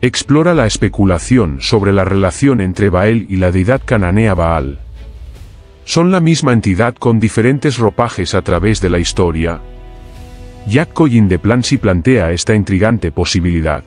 explora la especulación sobre la relación entre Baal y la deidad cananea Baal. Son la misma entidad con diferentes ropajes a través de la historia. Jack Collin de Plancy plantea esta intrigante posibilidad.